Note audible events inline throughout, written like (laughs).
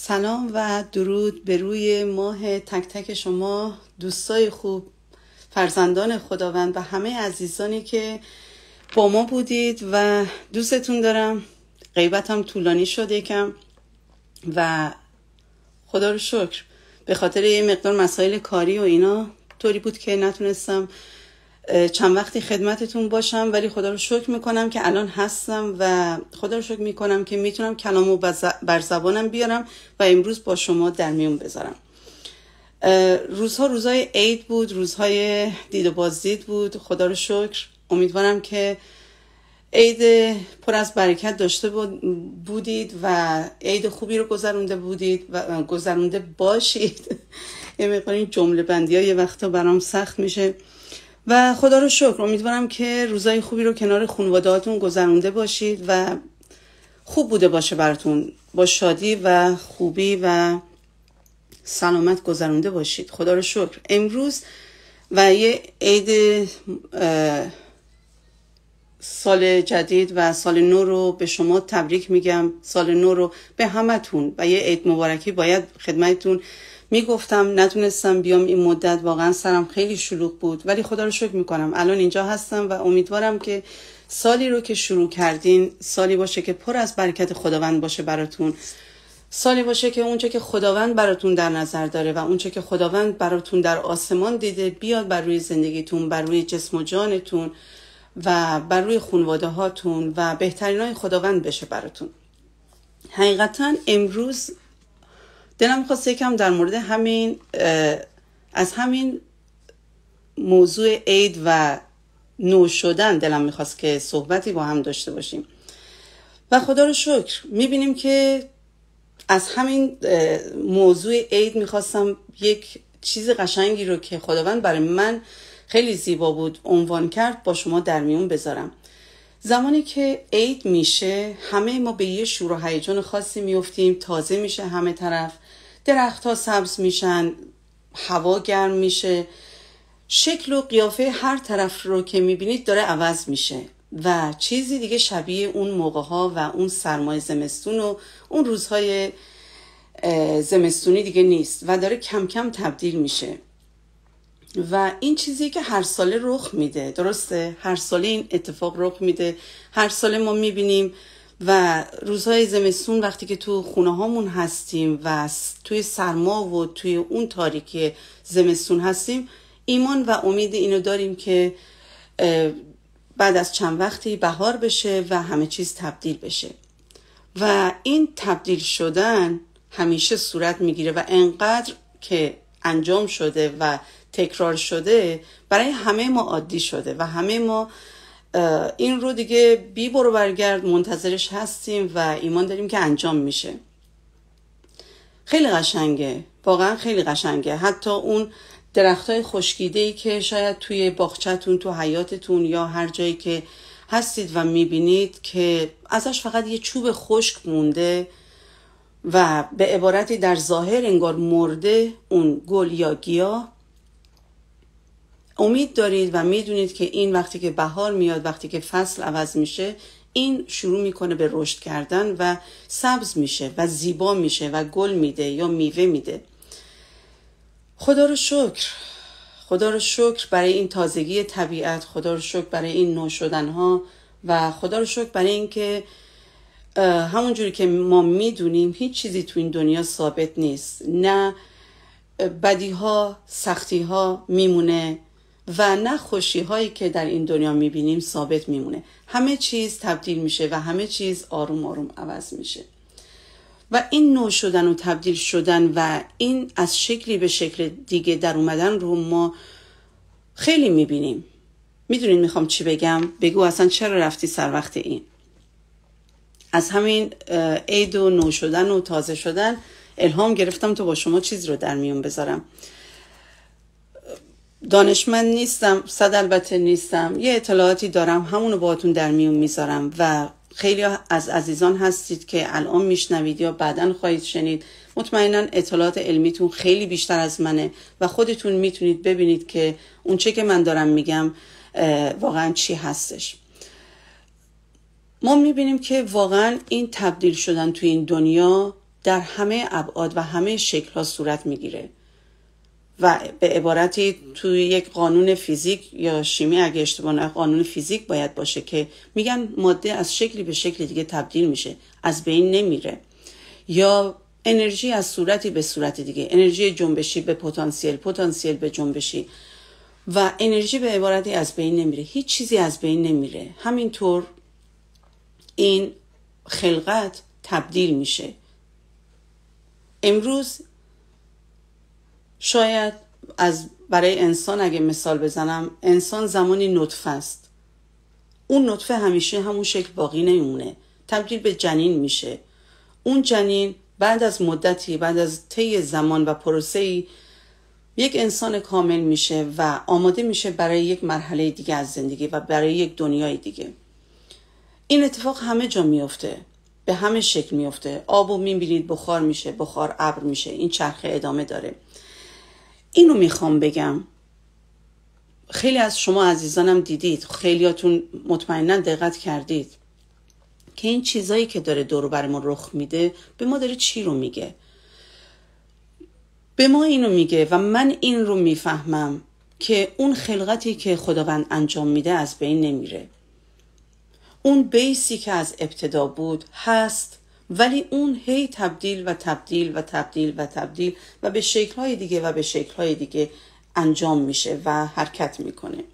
سلام و درود به روی ماه تک تک شما دوستای خوب فرزندان خداوند و همه عزیزانی که با ما بودید و دوستتون دارم. غیبتم طولانی شده کم و خدا رو شکر. به خاطر یه مقدار مسائل کاری و اینا طوری بود که نتونستم چند وقتی خدمتتون باشم ولی خدا رو شکر می‌کنم که الان هستم و خدا رو شکر می‌کنم که می‌تونم کلامو بر زبانم بیارم و امروز با شما در میون بذارم. روزها روزهای عید بود روزهای دید و بازدید بود. خدا رو شکر. امیدوارم که عید پر از برکت داشته بودید و عید خوبی رو گذرونده بودید و گذرونده باشید. (laughs) یه مقدار جمله بندی ها یه وقتا برام سخت میشه. و خدا رو شکر امیدوارم که روزای خوبی رو کنار خانوادهاتون گذرونده باشید و خوب بوده باشه براتون. با شادی و خوبی و سلامت گذرونده باشید. خدا رو شکر. امروز و یه عید سال جدید و سال نو رو به شما تبریک میگم. سال نو رو به همتون و یه عید مبارکی باید خدمتتون می‌گفتم نتونستم بیام این مدت. واقعا سرم خیلی شلوغ بود. ولی خدا رو شکر می‌کنم. الان اینجا هستم و امیدوارم که سالی رو که شروع کردین سالی باشه که پر از برکت خداوند باشه براتون. سالی باشه که اونچه که خداوند براتون در نظر داره و اونچه که خداوند براتون در آسمان دیده بیاد بر روی زندگیتون بر روی جسم و جانتون و بر روی خانواده هاتون و بهترین های خداوند بشه براتون. حقیقتا امروز دلم خواست یکم در مورد همین از همین موضوع عید و نو شدن دلم می‌خواست که صحبتی با هم داشته باشیم. و خدا رو شکر می‌بینیم که از همین موضوع عید می‌خواستم یک چیز قشنگی رو که خداوند برای من خیلی زیبا بود عنوان کرد با شما در میون بذارم. زمانی که عید میشه همه ما به یه شور و هیجان خاصی میفتیم تازه میشه همه طرف. درختها سبز میشن هوا گرم میشه. شکل و قیافه هر طرف رو که می‌بینید داره عوض میشه و چیزی دیگه شبیه اون موقع ها و اون سرمای زمستون و اون روزهای زمستونی دیگه نیست و داره کم کم تبدیل میشه. و این چیزی که هر ساله رخ میده درسته؟ هر ساله این اتفاق رخ میده. هر ساله ما می‌بینیم و روزهای زمستون وقتی که تو خونه هامون هستیم و توی سرما و توی اون تاریکی زمستون هستیم ایمان و امید اینو داریم که بعد از چند وقتی بهار بشه و همه چیز تبدیل بشه. و این تبدیل شدن همیشه صورت می‌گیره و انقدر که انجام شده و تکرار شده برای همه ما عادی شده و همه ما این رو دیگه بی برو برگرد منتظرش هستیم و ایمان داریم که انجام میشه. خیلی قشنگه. واقعا خیلی قشنگه. حتی اون درخت های خشکیده ای که شاید توی باغچتون تو حیاتتون یا هر جایی که هستید و می‌بینید که ازش فقط یه چوب خشک مونده و به عبارتی در ظاهر انگار مرده اون گل یا گیاه. امید دارید و می‌دونید که این وقتی که بهار میاد وقتی که فصل عوض میشه این شروع می‌کنه به رشد کردن و سبز میشه و زیبا میشه و گل میده یا میوه میده. خدا رو شکر. خدا رو شکر برای این تازگی طبیعت خدا رو شکر برای این نو شدن ها و خدا رو شکر برای اینکه همونجوری که ما می‌دونیم هیچ چیزی تو این دنیا ثابت نیست. نه بدی ها سختی ها میمونه. و نه خوشی هایی که در این دنیا می‌بینیم ثابت میمونه. همه چیز تبدیل میشه و همه چیز آروم آروم عوض میشه. و این نو شدن و تبدیل شدن و این از شکلی به شکل دیگه در اومدن رو ما خیلی می‌بینیم. می‌دونین می‌خوام چی بگم؟ بگو اصلا چرا رفتی سر وقت این؟ از همین عید و نو شدن و تازه شدن الهام گرفتم تو با شما چیز رو در میون بذارم. دانشمند نیستم صد البته نیستم. یه اطلاعاتی دارم همونو باهاتون در میون می‌ذارم. و خیلی از عزیزان هستید که الان میشنوید یا بعدا خواهید شنید. مطمئنا اطلاعات علمیتون خیلی بیشتر از منه و خودتون می‌تونید ببینید که اون چه که من دارم میگم واقعا چی هستش. ما می‌بینیم که واقعا این تبدیل شدن توی این دنیا در همه ابعاد و همه شکل ها صورت می‌گیره. و به عبارتی توی یک قانون فیزیک یا شیمی اگه اشتباه قانون فیزیک باید باشه که میگن ماده از شکلی به شکل دیگه تبدیل میشه از بین نمیره. یا انرژی از صورتی به صورت دیگه انرژی جنبشی به پتانسیل پتانسیل به جنبشی. و انرژی به عبارتی از بین نمیره هیچ چیزی از بین نمیره. همینطور این خلقت تبدیل میشه. امروز شاید از برای انسان اگه مثال بزنم انسان زمانی نطفه است. اون نطفه همیشه همون شکل باقی نمیمونه. تبدیل به جنین میشه. اون جنین بعد از مدتی بعد از طی زمان و پروسه یک انسان کامل میشه و آماده میشه برای یک مرحله دیگه از زندگی و برای یک دنیای دیگه. این اتفاق همه جا میفته. به همه شکل میفته. آب می‌بینید بخار میشه بخار ابر میشه. این چرخه ادامه داره. اینو می‌خوام بگم. خیلی از شما عزیزانم دیدید. خیلیاتون مطمئنا دقت کردید. که این چیزایی که داره دور بر ما رخ میده به ما داره چی رو میگه؟ به ما اینو میگه و من این رو می‌فهمم که اون خلقتی که خداوند انجام میده از بین نمیره. اون بیسی که از ابتدا بود هست ولی اون هی تبدیل و تبدیل و تبدیل و تبدیل و به شکلهای دیگه و به شکلهای دیگه انجام میشه و حرکت می‌کنه.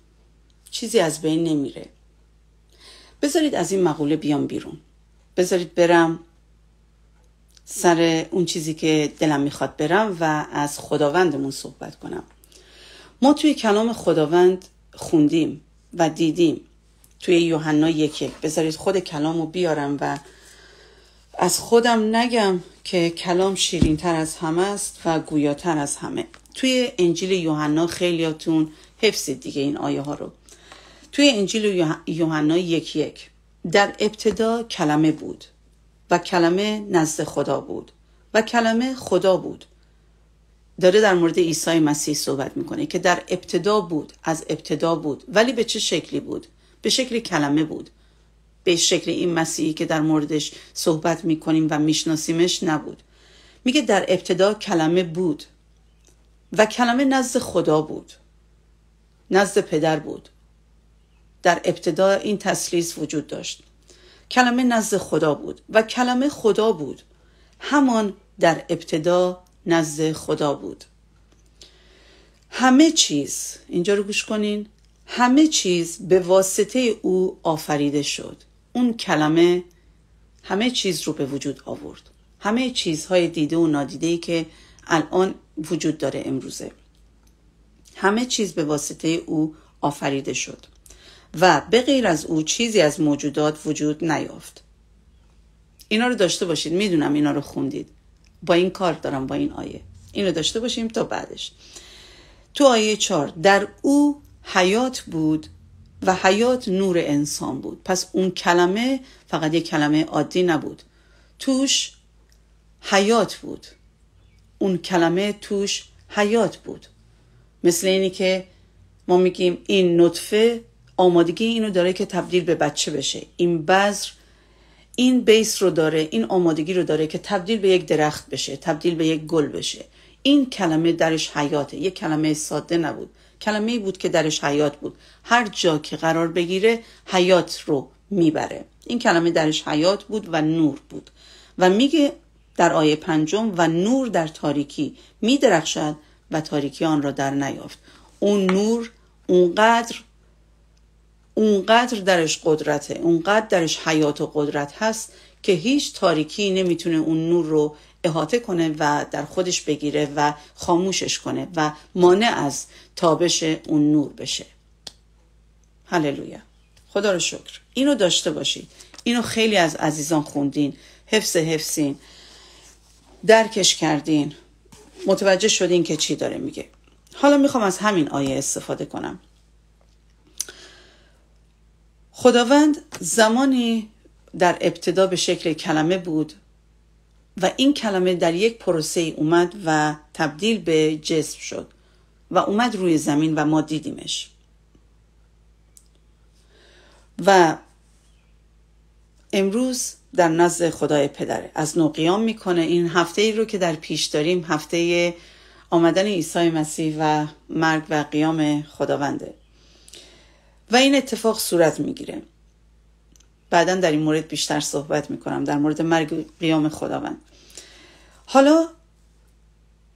چیزی از بین نمیره. بذارید از این مقوله بیام بیرون. بذارید برم سر اون چیزی که دلم می‌خواد برم و از خداوندمون صحبت کنم. ما توی کلام خداوند خوندیم و دیدیم. توی یوحنا یک یک بذارید خود کلام بیارم و از خودم نگم که کلام شیرین تر از همه است و گویاتر از همه. توی انجیل یوحنا خیلیاتون حفظید دیگه این آیه ها رو. توی انجیل یوحنا یک یک. در ابتدا کلمه بود و کلمه نزد خدا بود و کلمه خدا بود. داره در مورد عیسی مسیح صحبت می‌کنه که در ابتدا بود از ابتدا بود ولی به چه شکلی بود؟ به شکل کلمه بود. به شکل این مسیحی که در موردش صحبت می‌کنیم و میشناسیمش نبود. میگه در ابتدا کلمه بود و کلمه نزد خدا بود نزد پدر بود. در ابتدا این تسلیس وجود داشت. کلمه نزد خدا بود و کلمه خدا بود. همان در ابتدا نزد خدا بود. همه چیز اینجا رو گوش کنین همه چیز به واسطه او آفریده شد. اون کلمه همه چیز رو به وجود آورد. همه چیزهای دیده و نادیده ای که الان وجود داره امروزه. همه چیز به واسطه او آفریده شد و به غیر از او چیزی از موجودات وجود نیافت. اینا رو داشته باشید. می‌دونم اینا رو خوندید. با این کار دارم با این آیه. اینو داشته باشیم تا بعدش. تو آیه چار در او حیات بود و حیات نور انسان بود. پس اون کلمه فقط یک کلمه عادی نبود. توش حیات بود. اون کلمه توش حیات بود. مثل اینی که ما میگیم این نطفه آمادگی اینو داره که تبدیل به بچه بشه. این بذر این بیس رو داره این آمادگی رو داره که تبدیل به یک درخت بشه تبدیل به یک گل بشه. این کلمه درش حیاته. یک کلمه ساده نبود. کلمه بود که درش حیات بود. هر جا که قرار بگیره حیات رو می‌بره. این کلمه درش حیات بود و نور بود. و میگه در آیه پنجم و نور در تاریکی میدرخشد و تاریکی آن را در نیافت. اون نور اونقدر اونقدر درش قدرته اونقدر درش حیات و قدرت هست که هیچ تاریکی نمی‌تونه اون نور رو احاطه کنه و در خودش بگیره و خاموشش کنه و مانع از تابش اون نور بشه. هللویا. خدا رو شکر. اینو داشته باشید. اینو خیلی از عزیزان خوندین. حفظ حفظین. درکش کردین. متوجه شدین که چی داره میگه. حالا می‌خوام از همین آیه استفاده کنم. خداوند زمانی در ابتدا به شکل کلمه بود و این کلمه در یک پروسه اومد و تبدیل به جسم شد و اومد روی زمین و ما دیدیمش. و امروز در نزد خدای پدره. از نو قیام می‌کنه. این هفته ای رو که در پیش داریم هفته آمدن عیسی مسیح و مرگ و قیام خداونده. و این اتفاق صورت می‌گیره. بعدا در این مورد بیشتر صحبت می‌کنم در مورد مرگ قیام خداوند. حالا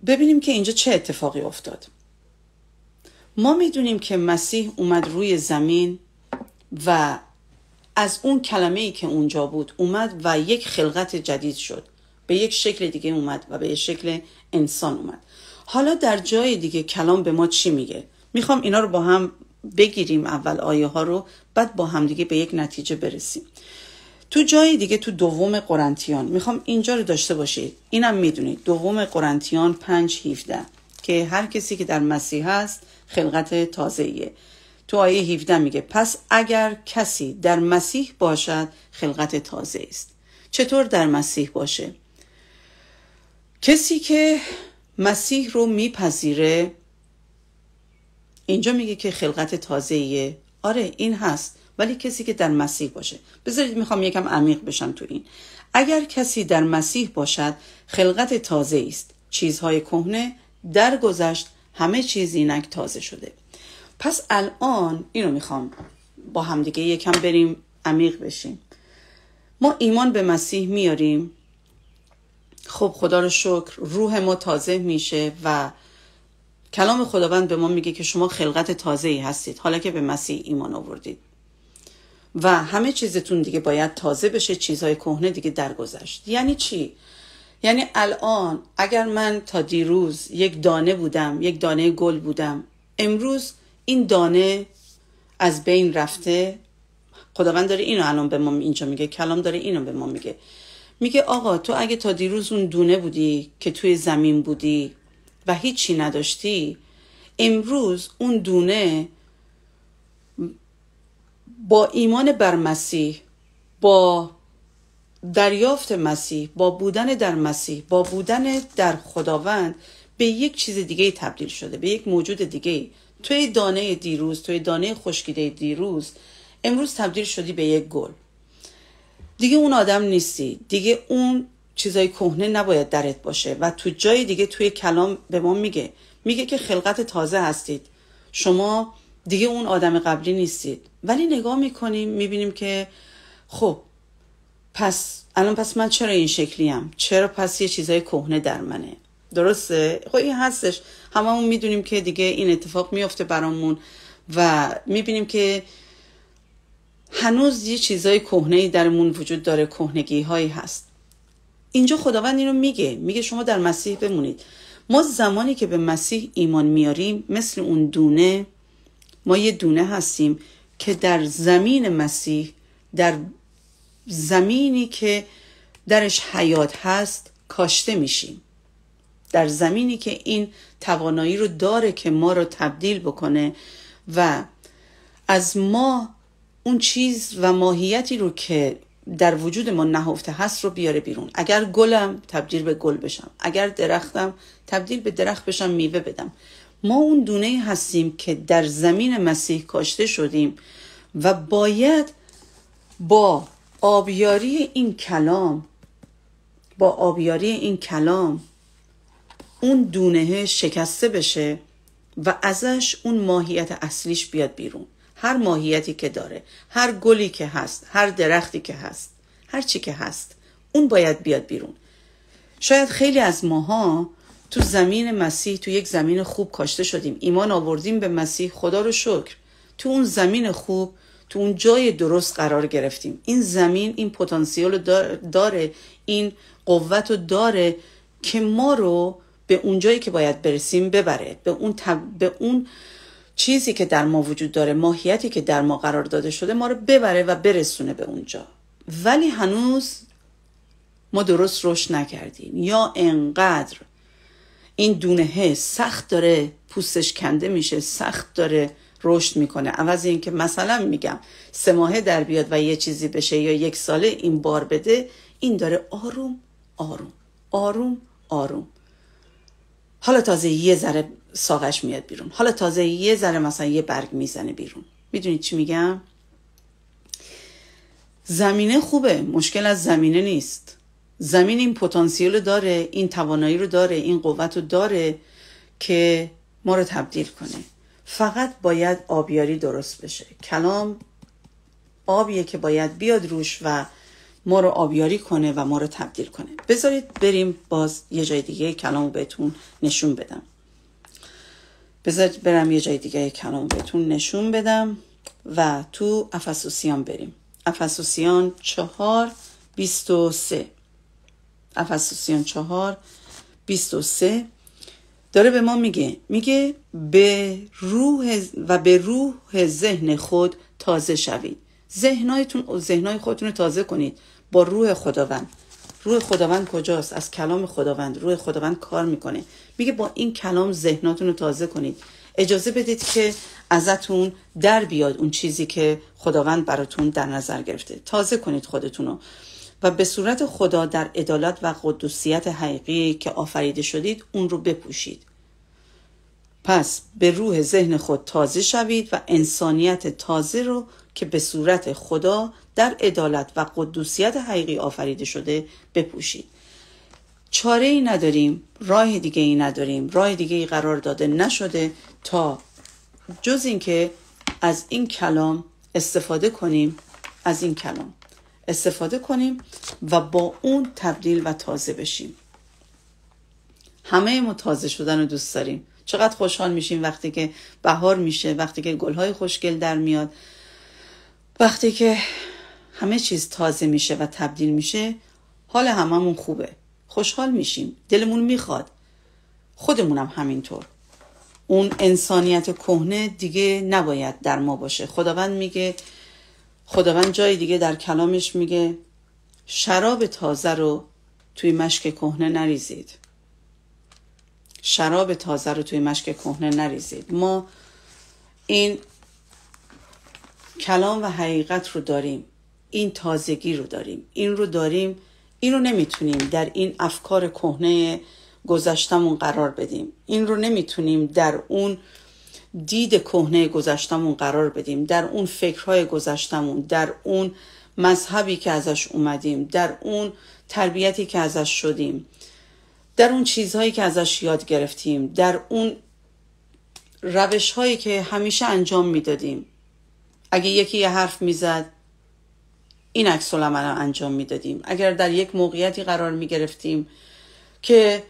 ببینیم که اینجا چه اتفاقی افتاد. ما می‌دونیم که مسیح اومد روی زمین و از اون کلمه ای که اونجا بود اومد و یک خلقت جدید شد. به یک شکل دیگه اومد و به یک شکل انسان اومد. حالا در جای دیگه کلام به ما چی میگه؟ می‌خوام اینا رو با هم بگیریم اول آیه ها رو بعد با هم دیگه به یک نتیجه برسیم. تو جای دیگه تو دوم قرنتیان می‌خوام اینجا رو داشته باشید. اینم می‌دونید دوم قرنتیان پنج 17 که هر کسی که در مسیح هست خلقت تازه تو آیه 17 میگه پس اگر کسی در مسیح باشد خلقت تازه است. چطور در مسیح باشه؟ کسی که مسیح رو میپذیره اینجا میگه که خلقت تازه آره این هست. ولی کسی که در مسیح باشه. بذارید می‌خوام یکم عمیق بشم تو این. اگر کسی در مسیح باشد خلقت تازه است. چیزهای کهنه درگذشت همه چیز اینک تازه شده. پس الان اینو می‌خوام با همدیگه یکم بریم عمیق بشیم. ما ایمان به مسیح میاریم. خب خدا رو شکر روح ما تازه میشه و کلام خداوند به ما میگه که شما خلقت تازه ای هستید. حالا که به مسیح ایمان آوردید. و همه چیزتون دیگه باید تازه بشه چیزهای کهنه دیگه درگذشت. یعنی چی؟ یعنی الان اگر من تا دیروز یک دانه بودم یک دانه گل بودم امروز این دانه از بین رفته. خداوند داره اینو الان به ما اینجا میگه کلام داره اینو به ما میگه. میگه آقا تو اگه تا دیروز اون دونه بودی که توی زمین بودی و هیچی نداشتی امروز اون دونه با ایمان بر مسیح با دریافت مسیح با بودن در مسیح با بودن در خداوند به یک چیز دیگه تبدیل شده به یک موجود دیگه توی دانه دیروز توی دانه خشکیده دیروز امروز تبدیل شدی به یک گل. دیگه اون آدم نیستی. دیگه اون چیزای کهنه نباید درت باشه و تو جای دیگه توی کلام به ما میگه. میگه که خلقت تازه هستید. شما دیگه اون آدم قبلی نیستید. ولی نگاه می‌کنیم می‌بینیم که خب پس الان پس من چرا این شکلیم؟ چرا پس یه چیزای کهنه در منه؟ درسته؟ خب این هستش. هممون می‌دونیم که دیگه این اتفاق میفته برامون و می‌بینیم که هنوز یه چیزای کهنه درمون وجود داره کهنگی هایی هست. اینجا خداوند اینو میگه. میگه شما در مسیح بمونید. ما زمانی که به مسیح ایمان میاریم مثل اون دونه ما یه دونه هستیم که در زمین مسیح در زمینی که درش حیات هست کاشته میشیم. در زمینی که این توانایی رو داره که ما رو تبدیل بکنه و از ما اون چیز و ماهیتی رو که در وجود ما نهفته هست رو بیاره بیرون. اگر گلم تبدیل به گل بشم. اگر درختم تبدیل به درخت بشم میوه بدم. ما اون دونه هستیم که در زمین مسیح کاشته شدیم و باید با آبیاری این کلام با آبیاری این کلام اون دونه شکسته بشه و ازش اون ماهیت اصلیش بیاد بیرون. هر ماهیتی که داره هر گلی که هست هر درختی که هست هر چی که هست اون باید بیاد بیرون. شاید خیلی از ماها تو زمین مسیح تو یک زمین خوب کاشته شدیم ایمان آوردیم به مسیح خدا رو شکر. تو اون زمین خوب تو اون جای درست قرار گرفتیم. این زمین این پتانسیل داره این قوت رو داره که ما رو به اون جایی که باید برسیم ببره به اون, به اون چیزی که در ما وجود داره ماهیتی که در ما قرار داده شده ما رو ببره و برسونه به اونجا. ولی هنوز ما درست رشد نکردیم. یا انقدر این دونه سخت داره پوستش کنده میشه سخت داره رشد می‌کنه. عوض اینکه مثلا میگم سه ماهه در بیاد و یه چیزی بشه یا یک ساله این بار بده این داره آروم آروم آروم آروم. حالا تازه یه ذره ساقش میاد بیرون. حالا تازه یه ذره مثلا یه برگ می‌زنه بیرون. می‌دونید چی میگم؟ زمینه خوبه. مشکل از زمینه نیست. زمین این پتانسیل داره این توانایی رو داره این قوت رو داره که ما رو تبدیل کنه. فقط باید آبیاری درست بشه. کلام آبیه که باید بیاد روش و ما رو آبیاری کنه و ما رو تبدیل کنه. بذارید بریم باز یه جای دیگه کلام رو بهتون نشون بدم. بذارید برم یه جای دیگه کلام بهتون نشون بدم و تو افسوسیان بریم. افسوسیان چهار بیست و سه. افسوسیان چهار بیست و سه. داره به ما میگه میگه به روح و به روح ذهن خود تازه شوید. ذهنایتون ذهنای خودتون رو تازه کنید. با روح خداوند. روح خداوند کجاست؟ از کلام خداوند. روح خداوند کار می‌کنه. میگه با این کلام ذهناتون رو تازه کنید. اجازه بدید که ازتون در بیاد اون چیزی که خداوند براتون در نظر گرفته. تازه کنید خودتون رو و به صورت خدا در عدالت و قدوسیت حقیقی که آفریده شدید اون رو بپوشید. پس به روح ذهن خود تازه شوید و انسانیت تازه رو که به صورت خدا در عدالت و قدوسیت حقیقی آفریده شده بپوشید. چاره ای نداریم راه دیگه ای نداریم راه دیگه ای قرار داده نشده تا جز اینکه از این کلام استفاده کنیم از این کلام استفاده کنیم و با اون تبدیل و تازه بشیم. همه ما تازه شدن رو دوست داریم. چقدر خوشحال میشیم وقتی که بهار میشه وقتی که گلهای خوشگل در میاد. وقتی که همه چیز تازه میشه و تبدیل میشه حال هممون خوبه. خوشحال میشیم. دلمون می‌خواد. خودمونم همینطور. اون انسانیت کهنه دیگه نباید در ما باشه. خداوند میگه خداوند جای دیگه در کلامش میگه شراب تازه رو توی مشک کهنه نریزید. شراب تازه رو توی مشک کهنه نریزید. ما این کلام و حقیقت رو داریم این تازگی رو داریم. این رو داریم این رو نمی‌تونیم در این افکار کهنه گذشتمون قرار بدیم. این رو نمی‌تونیم در اون دید کهنه گذشتمون قرار بدیم. در اون فکرهای گذشتمون در اون مذهبی که ازش اومدیم در اون تربیتی که ازش شدیم در اون چیزهایی که ازش یاد گرفتیم در اون روش هایی که همیشه انجام می‌دادیم. اگه یکی یه حرف می‌زد این عکس رو انجام می‌دادیم. اگر در یک موقعیتی قرار می گرفتیم که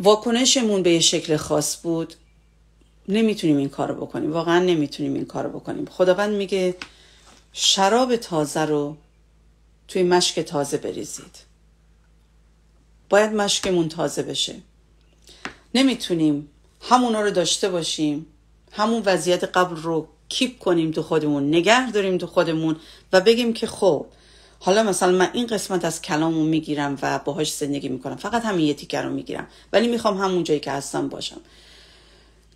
واکنشمون به یه شکل خاص بود نمی‌تونیم این کارو بکنیم. واقعا نمی‌تونیم این کارو بکنیم. خداوند میگه شراب تازه رو توی مشک تازه بریزید. باید مشکمون تازه بشه. نمی‌تونیم همونا رو داشته باشیم. همون وضعیت قبل رو کیپ کنیم تو خودمون نگه داریم تو خودمون و بگیم که خب حالا مثلا من این قسمت از کلامو می‌گیرم و باهاش زندگی می‌کنم فقط همین یه تیکر رو می‌گیرم ولی می‌خوام همون جایی که هستم باشم.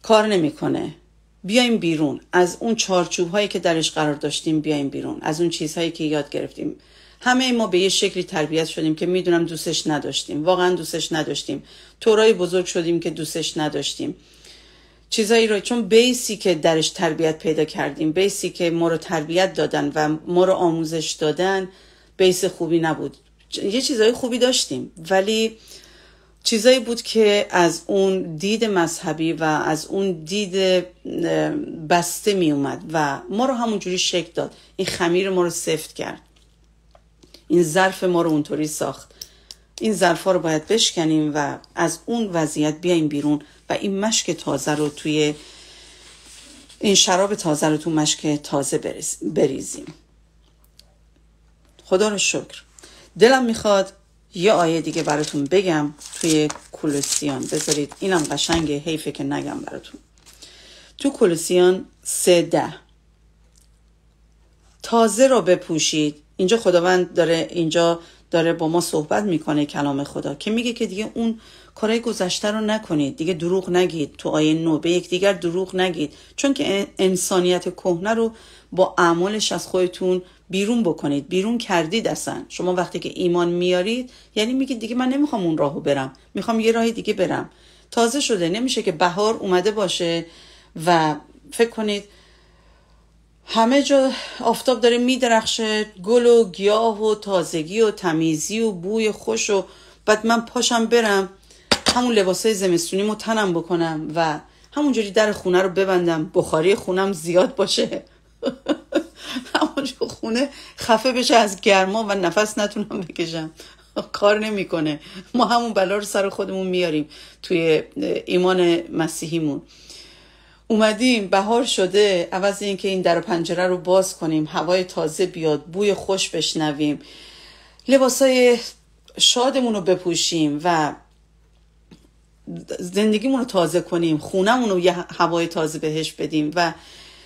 کار نمی‌کنه. بیایم بیرون. از اون چارچوب هایی که درش قرار داشتیم بیایم بیرون. از اون چیزهایی که یاد گرفتیم. همه ما به یه شکلی تربیت شدیم که می‌دونم دوستش نداشتیم. واقعا دوستش نداشتیم. طورای بزرگ شدیم که دوستش نداشتیم. چیزایی رو چون بیسی که درش تربیت پیدا کردیم بیسی که ما رو تربیت دادن و ما رو آموزش دادن بیس خوبی نبود. یه چیزای خوبی داشتیم. ولی چیزایی بود که از اون دید مذهبی و از اون دید بسته می اومد و ما رو همونجوری شکل داد. این خمیر ما رو سفت کرد. این ظرف ما رو اونطوری ساخت. این ظرفا رو باید بشکنیم و از اون وضعیت بیایم بیرون و این مشک تازه رو توی این شراب تازه رو تو مشک تازه بریزیم. خدا رو شکر. دلم می‌خواد یه آیه دیگه براتون بگم توی کولوسیان بذارید اینم قشنگه حیفه که نگم براتون. تو کولوسیان سه ده. تازه رو بپوشید. اینجا خداوند داره اینجا داره با ما صحبت می‌کنه کلام خدا که میگه که دیگه اون کارهای گذشته رو نکنید. دیگه دروغ نگید. تو آیه نو به یکدیگر دروغ نگید. چون که انسانیت کهنه رو با اعمالش از خودتون بیرون بکنید. بیرون کردید اصلا. شما وقتی که ایمان میارید یعنی میگید دیگه من نمی‌خوام اون راهو برم. می‌خوام یه راه دیگه برم. تازه شده. نمیشه که بهار اومده باشه و فکر کنید همه جا آفتاب داره میدرخشه. گل و گیاه و تازگی و تمیزی و بوی خوش و بعد من پاشم برم همون لباسای زمستونی تنم بکنم و همونجوری در خونه رو ببندم. بخاری خونم زیاد باشه. (laughs) همونجور خونه خفه بشه از گرما و نفس نتونم بکشم. کار نمی‌کنه. ما همون بلا رو سر خودمون میاریم توی ایمان مسیحیمون. اومدیم بهار شده عوض اینکه این در و پنجره رو باز کنیم هوای تازه بیاد بوی خوش بشنویم لباسای شادمون رو بپوشیم و زندگیمون رو تازه کنیم خونمون رو یه هوای تازه بهش بدیم و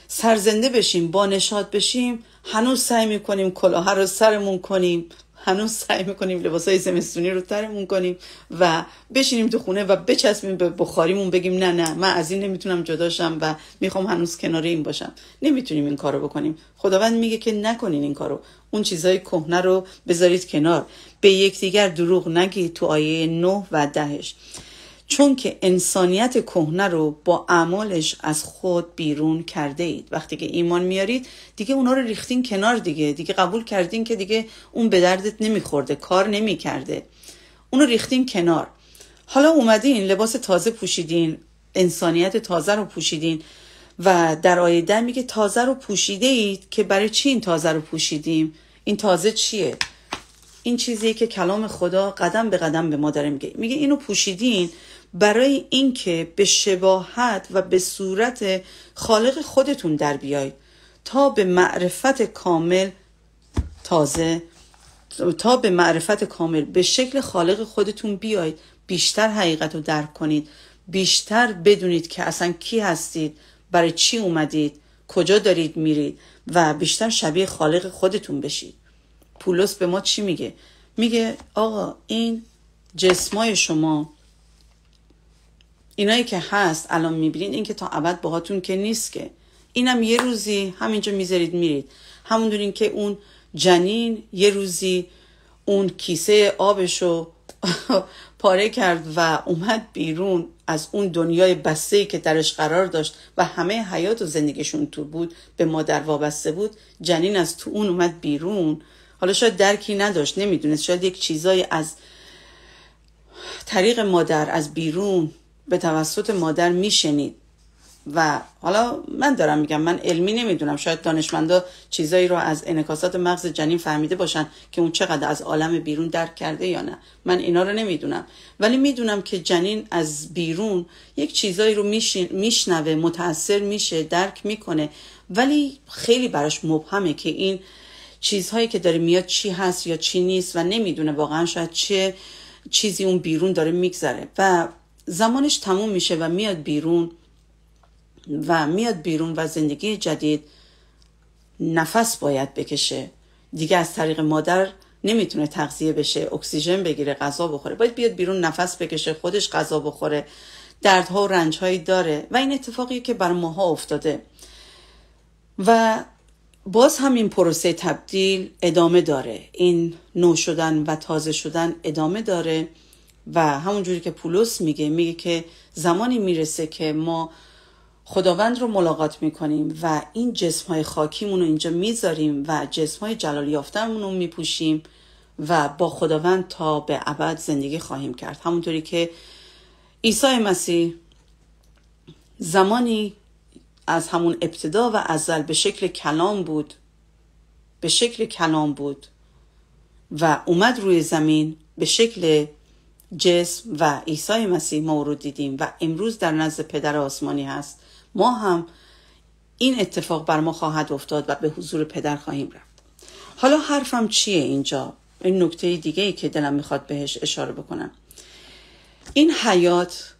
سرزنده بشیم با نشاد بشیم هنوز سعی می‌کنیم کلاه رو سرمون کنیم. هنوز سعی می‌کنیم لباس های زمستونی رو ترمون کنیم و بشینیم تو خونه و بچسبیم به بخاریمون بگیم نه نه من از این نمی‌تونم جداشم و می‌خوام هنوز کنار این باشم. نمی‌تونیم این کارو بکنیم. خداوند میگه که نکنین این کارو. اون چیزای کهنه رو بذارید کنار. به یکدیگر دروغ نگید تو آیه 9 و دهش. چون که انسانیت کهنه رو با اعمالش از خود بیرون کرده اید. وقتی که ایمان میارید دیگه اونا رو ریختین کنار دیگه. دیگه قبول کردین که دیگه اون به دردت نمیخورده کار نمی‌کرده. اونو ریختین کنار. حالا اومدین لباس تازه پوشیدین انسانیت تازه رو پوشیدین و در آیه میگه تازه رو پوشیده اید که برای چی این تازه رو پوشیدیم؟ این تازه چیه؟ این چیزیه که کلام خدا قدم به قدم به ما داره میگه. میگه اینو پوشیدین برای اینکه به شباهت و به صورت خالق خودتون در بیایید تا به معرفت کامل تازه تا به معرفت کامل به شکل خالق خودتون بیایید بیشتر حقیقت رو درک کنید. بیشتر بدونید که اصلا کی هستید برای چی اومدید کجا دارید میرید و بیشتر شبیه خالق خودتون بشید. پولس به ما چی میگه؟ میگه آقا این جسمای شما اینایی که هست الان می‌بینید این که تا ابد باهاتون که نیست که. اینم یه روزی همینجا می‌ذارید میرید. همون که اون جنین یه روزی اون کیسه آبشو (laughs) پاره کرد و اومد بیرون از اون دنیای بسته که درش قرار داشت و همه حیات و زندگیشون تو بود به مادر وابسته بود. جنین از تو اون اومد بیرون. حالا شاید درکی نداشت نمی‌دونست. شاید یک چیزایی از طریق مادر از بیرون به توسط مادر میشنید. و حالا من دارم میگم من علمی نمی‌دونم. شاید دانشمندا چیزایی رو از انکاسات مغز جنین فهمیده باشن که اون چقدر از عالم بیرون درک کرده یا نه. من اینا رو نمی‌دونم. ولی می‌دونم که جنین از بیرون یک چیزایی رو میشنوه متاثر میشه درک می‌کنه. ولی خیلی براش مبهمه که این چیزهایی که داره میاد چی هست یا چی نیست و نمی‌دونه. واقعا شاید چه چیزی اون بیرون داره میگذره. و زمانش تموم میشه و میاد بیرون و میاد بیرون و زندگی جدید نفس باید بکشه. دیگه از طریق مادر نمی‌تونه تغذیه بشه اکسیژن بگیره غذا بخوره. باید بیاد بیرون نفس بکشه خودش غذا بخوره. دردها و رنجهایی داره. و این اتفاقی که بر ماها افتاده. و باز هم این پروسه تبدیل ادامه داره. این نو شدن و تازه شدن ادامه داره و همونجوری که پولس میگه میگه که زمانی می‌رسه که ما خداوند رو ملاقات می‌کنیم و این جسم های خاکیمون رو اینجا می‌ذاریم و جسم های جلال یافتمون رو میپوشیم و با خداوند تا به ابد زندگی خواهیم کرد. همونطوری که عیسی مسیح زمانی از همون ابتدا و ازل به شکل کلام بود. به شکل کلام بود. و اومد روی زمین به شکل جسم و عیسی مسیح ما رو دیدیم و امروز در نزد پدر آسمانی هست. ما هم این اتفاق بر ما خواهد افتاد و به حضور پدر خواهیم رفت. حالا حرفم چیه اینجا؟ این نکته دیگه ای که دلم می‌خواد بهش اشاره بکنم. این حیات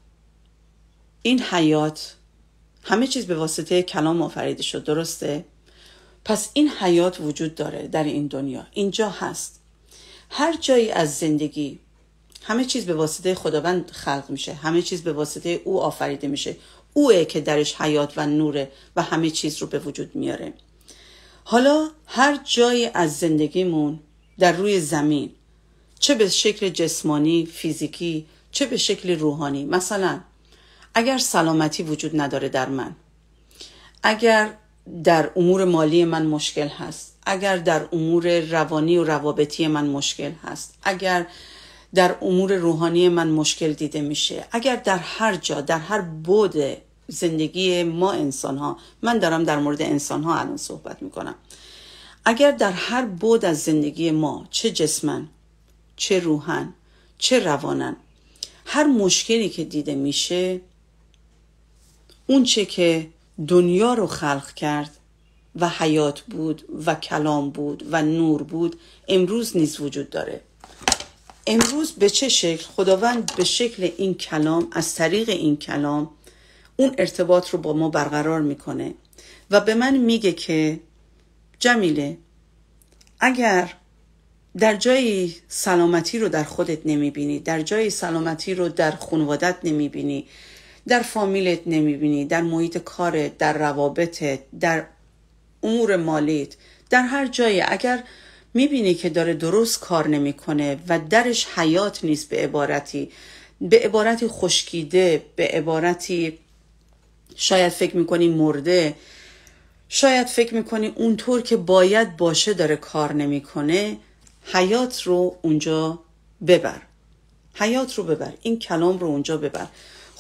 این حیات همه چیز به واسطه کلام آفریده شد درسته؟ پس این حیات وجود داره در این دنیا. اینجا هست. هر جایی از زندگی همه چیز به واسطه خداوند خلق میشه همه چیز به واسطه او آفریده میشه. اوه که درش حیات و نوره و همه چیز رو به وجود میاره. حالا هر جایی از زندگیمون در روی زمین چه به شکل جسمانی فیزیکی چه به شکل روحانی. مثلا اگر سلامتی وجود نداره در من اگر در امور مالی من مشکل هست اگر در امور روانی و روابطی من مشکل هست اگر در امور روحانی من مشکل دیده میشه اگر در هر جا در هر بود زندگی ما انسان ها من دارم در مورد انسان ها الان صحبت می‌کنم. اگر در هر بود از زندگی ما چه جسمن چه روحن چه روانن هر مشکلی که دیده میشه اون چه که دنیا رو خلق کرد و حیات بود و کلام بود و نور بود امروز نیز وجود داره. امروز به چه شکل؟ خداوند به شکل این کلام از طریق این کلام اون ارتباط رو با ما برقرار می‌کنه و به من میگه که جمیله اگر در جایی سلامتی رو در خودت نمی‌بینی در جایی سلامتی رو در خانوادت نمی‌بینی در فامیلت نمی‌بینی در محیط کارت در روابطت در امور مالیت در هر جایی. اگر می‌بینی که داره درست کار نمی‌کنه و درش حیات نیست به عبارتی به عبارتی خشکیده به عبارتی شاید فکر می‌کنی مرده شاید فکر می‌کنی اونطور که باید باشه داره کار نمی‌کنه حیات رو اونجا ببر. حیات رو ببر. این کلام رو اونجا ببر.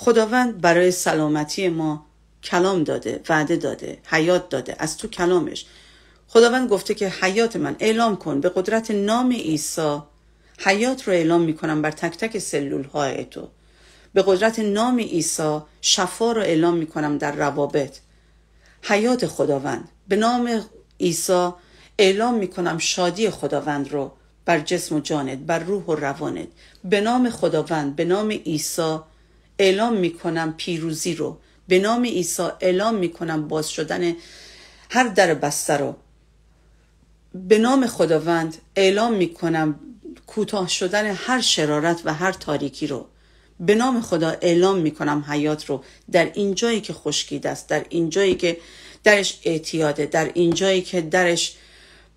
خداوند برای سلامتی ما کلام داده وعده داده حیات داده از تو کلامش. خداوند گفته که حیات من اعلام کن به قدرت نام عیسی. حیات رو اعلام می‌کنم بر تک تک سلول های تو. به قدرت نام عیسی شفا رو اعلام می‌کنم در روابط. حیات خداوند به نام عیسی اعلام می‌کنم شادی خداوند رو بر جسم و جانت بر روح و روانت. به نام خداوند به نام عیسی اعلام می‌کنم پیروزی رو. به نام عیسی اعلام می‌کنم باز شدن هر در بسته رو. به نام خداوند اعلام می‌کنم کوتاه شدن هر شرارت و هر تاریکی رو. به نام خدا اعلام می‌کنم حیات رو در این جایی که خشکیده است در این جایی که درش اعتیاده در این جایی که درش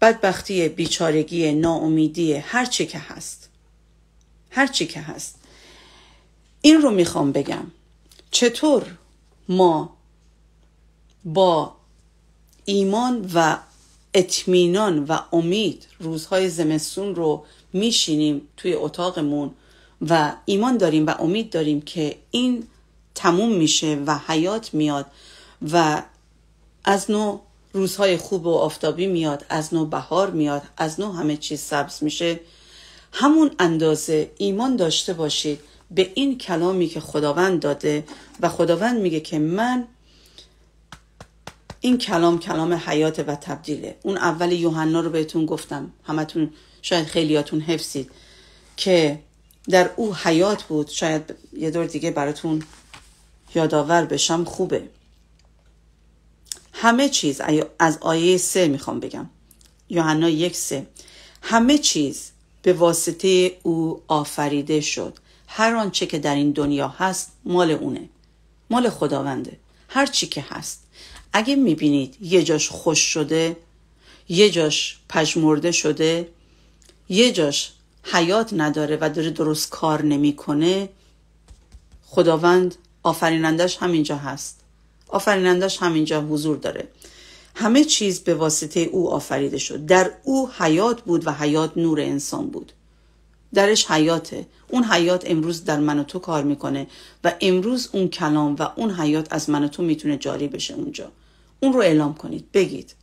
بدبختی بیچارگی ناامیدی هر چی که هست. هر چی که هست. این رو می‌خوام بگم. چطور ما با ایمان و اطمینان و امید روزهای زمستون رو میشینیم توی اتاقمون و ایمان داریم و امید داریم که این تموم میشه و حیات میاد و از نو روزهای خوب و آفتابی میاد از نو بهار میاد از نو همه چیز سبز میشه. همون اندازه ایمان داشته باشید. به این کلامی که خداوند داده و خداوند میگه که من این کلام کلام حیات و تبدیله. اون اول یوحنا رو بهتون گفتم. همتون شاید خیلیاتون حفظید که در او حیات بود. شاید یه دور دیگه براتون یادآور بشم. خوبه. همه چیز از آیه سه می‌خوام بگم. یوحنا یک سه. همه چیز به واسطه او آفریده شد. هر آنچه که در این دنیا هست مال اونه مال خداونده هر چی که هست. اگه می‌بینید یه جاش خوش شده یه جاش پژمرده شده یه جاش حیات نداره و داره درست کار نمی‌کنه خداوند آفرینندش همینجا هست. آفرینندش همینجا حضور داره. همه چیز به واسطه او آفریده شد. در او حیات بود و حیات نور انسان بود. درش حیاته. اون حیات امروز در من و تو کار می‌کنه و امروز اون کلام و اون حیات از من و تو می‌تونه جاری بشه اونجا. اون رو اعلام کنید. بگید.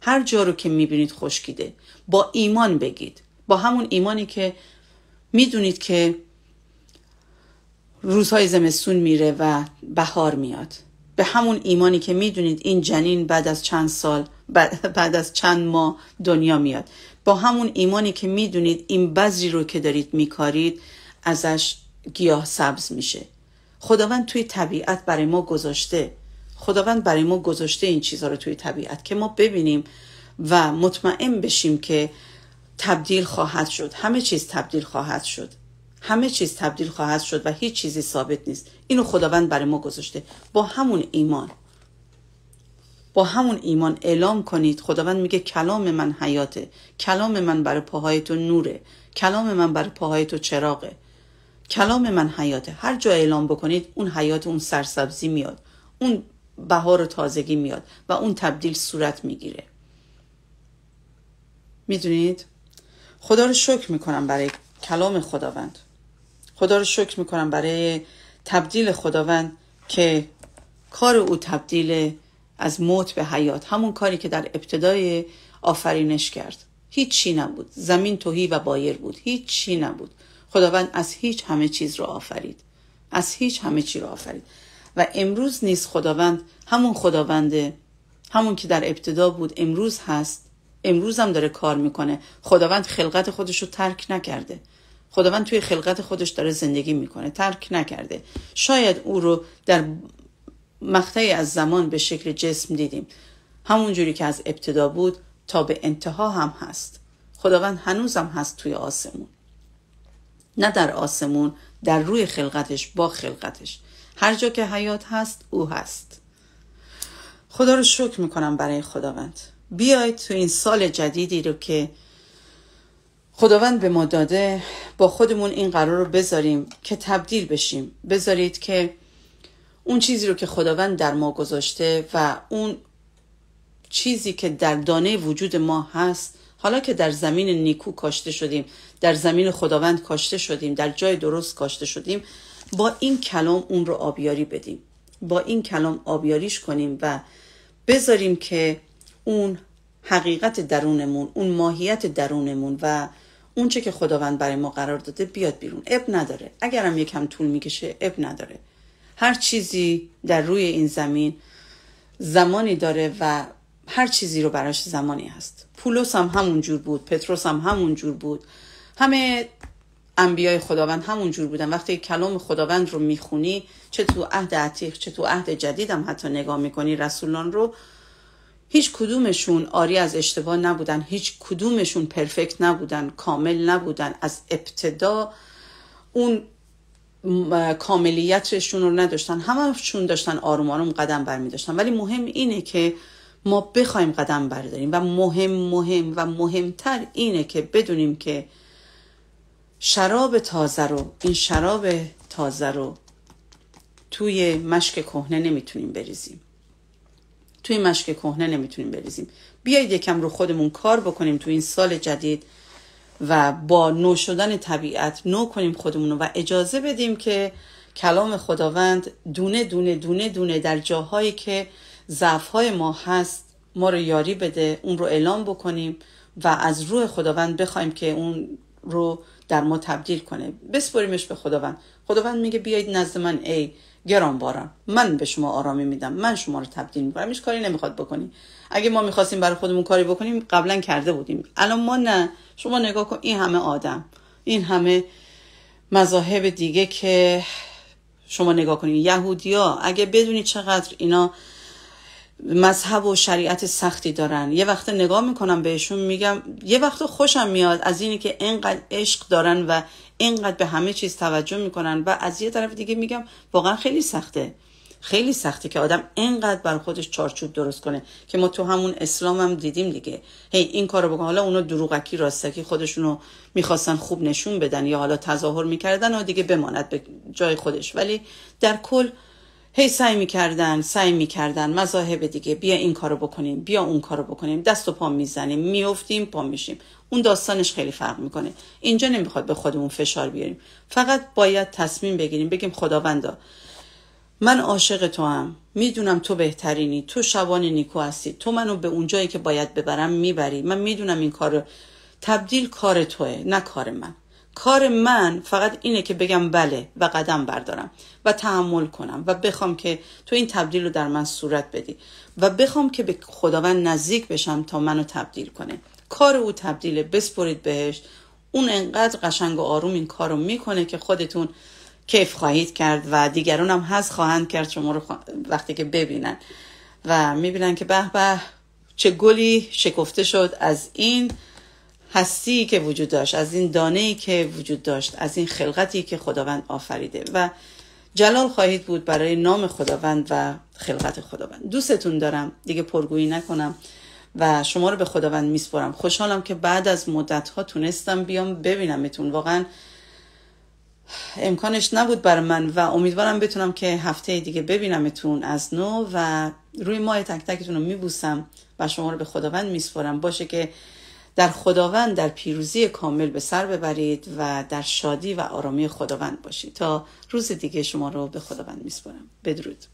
هر جا رو که می‌بینید خشکیده. با ایمان بگید. با همون ایمانی که می‌دونید که روزهای زمستون میره و بهار میاد. به همون ایمانی که می‌دونید این جنین بعد از چند سال بعد از چند ماه دنیا میاد. با همون ایمانی که می‌دونید این بذری رو که دارید میکارید ازش گیاه سبز میشه. خداوند توی طبیعت برای ما گذاشته. خداوند برای ما گذاشته این چیزها رو توی طبیعت که ما ببینیم و مطمئن بشیم که تبدیل خواهد شد. همه چیز تبدیل خواهد شد. همه چیز تبدیل خواهد شد و هیچ چیزی ثابت نیست. اینو خداوند برای ما گذاشته. با همون ایمان. با همون ایمان اعلام کنید. خداوند میگه کلام من حیاته. کلام من برای پاهای تو نوره. کلام من برای پاهای تو چراغه. کلام من حیاته. هر جا اعلام بکنید اون حیات اون سرسبزی میاد. اون بهار و تازگی میاد و اون تبدیل صورت می‌گیره. می‌دونید؟ خدا رو شکر می‌کنم برای کلام خداوند. خدا رو شکر می‌کنم برای تبدیل خداوند که کار او تبدیل از موت به حیات همون کاری که در ابتدای آفرینش کرد. هیچ چی نبود. زمین توهی و بایر بود. هیچ چی نبود. خداوند از هیچ همه چیز رو آفرید. از هیچ همه چی رو آفرید. و امروز نیست خداوند همون خداونده همون که در ابتدا بود امروز هست. امروز هم داره کار می‌کنه. خداوند خلقت خودش رو ترک نکرده. خداوند توی خلقت خودش داره زندگی می‌کنه. ترک نکرده. شاید او رو در مقطعی از زمان به شکل جسم دیدیم. همون جوری که از ابتدا بود تا به انتها هم هست. خداوند هنوزم هست توی آسمون. نه در آسمون در روی خلقتش با خلقتش. هر جا که حیات هست او هست. خدا رو شکر می‌کنم برای خداوند. بیاید تو این سال جدیدی رو که خداوند به ما داده با خودمون این قرار رو بذاریم که تبدیل بشیم. بذارید که اون چیزی رو که خداوند در ما گذاشته و اون چیزی که در دانه وجود ما هست حالا که در زمین نیکو کاشته شدیم در زمین خداوند کاشته شدیم در جای درست کاشته شدیم با این کلام اون رو آبیاری بدیم. با این کلام آبیاریش کنیم و بذاریم که اون حقیقت درونمون اون ماهیت درونمون و اونچه که خداوند برای ما قرار داده بیاد بیرون. اب نداره. اگرم یکم طول می‌کشه اب نداره. هر چیزی در روی این زمین زمانی داره و هر چیزی رو براش زمانی هست. پولس هم همون جور بود پتروس هم همون جور بود. همه انبیای خداوند همون جور بودن. وقتی کلام خداوند رو می‌خونی چه تو عهد عتیق چه تو عهد جدید هم حتی نگاه می‌کنی رسولان رو هیچ کدومشون آری از اشتباه نبودن هیچ کدومشون پرفکت نبودن کامل نبودن. از ابتدا اون کاملیتشون رو نداشتن. همشون داشتن آروم آروم قدم برمی داشتن ولی مهم اینه که ما بخوایم قدم برداریم و مهم مهم و مهمتر اینه که بدونیم که شراب تازه رو این شراب تازه رو توی مشک کهنه نمی‌تونیم بریزیم. توی مشک کهنه نمی‌تونیم بریزیم. بیایید یکم رو خودمون کار بکنیم تو این سال جدید. و با نو شدن طبیعت نو کنیم خودمون و اجازه بدیم که کلام خداوند دونه دونه دونه دونه در جاهایی که ضعفهای ما هست ما رو یاری بده اون رو اعلام بکنیم و از روح خداوند بخوایم که اون رو در ما تبدیل کنه. بسپریمش به خداوند. خداوند میگه بیایید نزد من ای گران بارم من به شما آرامی میدم. من شما رو تبدیل می‌کنم. هیچ کاری نمی‌خواد بکنی. اگه ما می‌خواستیم برای خودمون کاری بکنیم قبلا کرده بودیم. الان ما نه. شما نگاه کن این همه آدم این همه مذاهب دیگه که شما نگاه کنید یهودیا اگه بدونی چقدر اینا مذهب و شریعت سختی دارن. یه وقت نگاه می‌کنم بهشون میگم یه وقت خوشم میاد از اینی که اینقدر عشق دارن و اینقدر به همه چیز توجه می‌کنن و از یه طرف دیگه میگم واقعا خیلی سخته. خیلی سخته که آدم اینقدر بر خودش چارچوب درست کنه که ما تو همون اسلام هم دیدیم دیگه. هی این کارو بکن. حالا اونا دروغکی راستکی خودشونو می‌خواستن خوب نشون بدن یا حالا تظاهر می‌کردن و دیگه بماند به جای خودش. ولی در کل هی سعی می‌کردن سعی می‌کردن مذاهب دیگه بیا این کارو بکنیم بیا اون کارو بکنیم. دست و پا می‌زنیم میفتیم پا میشیم. اون داستانش خیلی فرق می‌کنه. اینجا نمی‌خواد به خودمون فشار بیاریم. فقط باید تصمیم بگیریم بگیم خداوندا من عاشق تو هم می‌دونم تو بهترینی. تو شبان نیکو هستی. تو منو به اون جایی که باید ببرم می‌بری. من می‌دونم این کار تبدیل کار توه نه کار من. کار من فقط اینه که بگم بله و قدم بردارم و تحمل کنم و بخوام که تو این تبدیل رو در من صورت بدی و بخوام که به خداوند نزدیک بشم تا منو تبدیل کنه. کار او تبدیله. بسپرید بهش. اون انقدر قشنگ و آروم این کار رو می‌کنه که خودتون کیف خواهید کرد و دیگران هم هست خواهند کرد شما رو وقتی که ببینن. و می‌بینن که به به چه گلی شکفته شد از این هستی که وجود داشت از این دانه ای که وجود داشت از این خلقتی که خداوند آفریده. و جلال خواهید بود برای نام خداوند و خلقت خداوند. دوستتون دارم دیگه پرگویی نکنم و شما رو به خداوند میسپرم خوشحالم که بعد از مدت ها تونستم بیام ببینمتون. واقعا امکانش نبود بر من و امیدوارم بتونم که هفته دیگه ببینمتون از نو و روی ماه تک تکتون رو میبوسم و شما رو به خداوند میسپرم باشه که در خداوند در پیروزی کامل به سر ببرید و در شادی و آرامی خداوند باشید. تا روز دیگه شما رو به خداوند میسپرم بدرود.